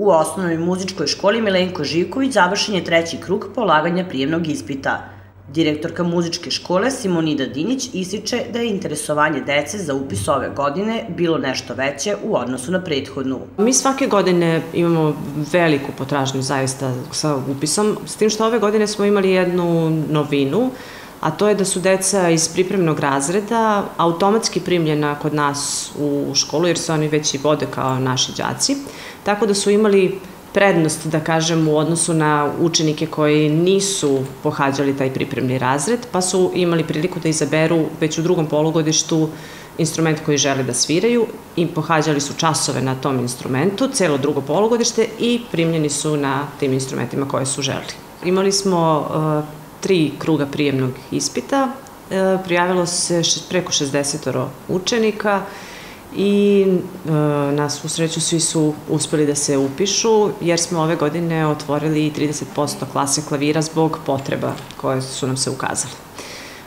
U osnovnoj muzičkoj školi Milenko Živković završen je treći krug polaganja prijemnog ispita. Direktorka muzičke škole Simonida Dinić ističe da je interesovanje dece za upis ove godine bilo nešto veće u odnosu na prethodnu. Mi svake godine imamo veliku potražnju zaista sa upisom, s tim što ove godine smo imali jednu novinu, a to je da su deca iz pripremnog razreda automatski primljena kod nas u školu, jer se oni već i vode kao naši đaci, tako da su imali prednost, da kažem, u odnosu na učenike koji nisu pohađali taj pripremni razred, pa su imali priliku da izaberu već u drugom polugodištu instrument koji žele da sviraju i pohađali su časove na tom instrumentu, celo drugo polugodište i primljeni su na tim instrumentima koje su želi. Imali smo tri kruga prijemnog ispita, uh, prijavilo se preko 60 učenika, i e, na svu sreću svi su uspeli da se upišu jer smo ove godine otvorili 30% klase klavira zbog potreba koje su nam se ukazali.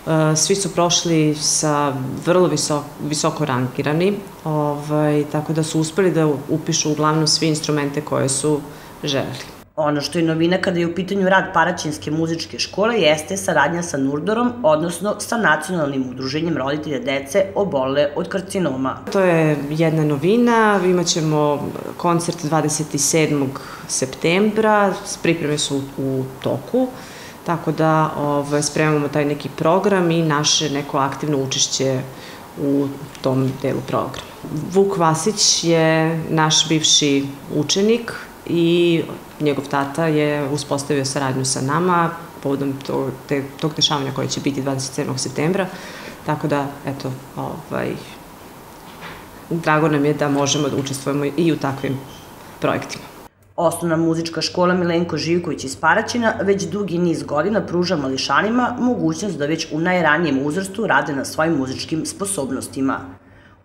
E, svi su prošli sa vrlo visoko, visoko rangirani, ovaj, tako da su uspeli da upišu uglavnom svi instrumente koje su želeli. Ono što je novina kada je u pitanju rad Paraćinske muzičke škole jeste saradnja sa Nurdorom, odnosno sa nacionalnim udruženjem roditelja dece obole od karcinoma. To je jedna novina, imaćemo koncert 27. septembra, pripreme su u toku, tako da ovaj, spremamo taj neki program i naše neko aktivno učešće u tom delu programa. Vuk Vasić je naš bivši učenik i njegov tata je uspostavio saradnju sa nama povodom to, te, tog dešavanja koje će biti 27. septembra, tako da, eto, ovaj, drago nam je da možemo da učestvujemo i u takvim projektima. Osnovna muzička škola Milenko Živković iz Paraćina već dugi niz godina pruža mališanima mogućnost da već u najranijem uzrastu rade na svojim muzičkim sposobnostima.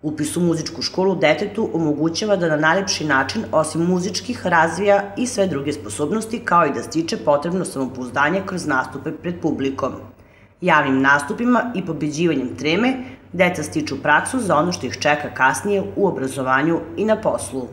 Upis u muzičku školu detetu omogućava da na najlepši način, osim muzičkih, razvija i sve druge sposobnosti, kao i da stiče potrebno samopouzdanje kroz nastupe pred publikom. Javnim nastupima i pobeđivanjem treme, deca stiču praksu za ono što ih čeka kasnije u obrazovanju i na poslu.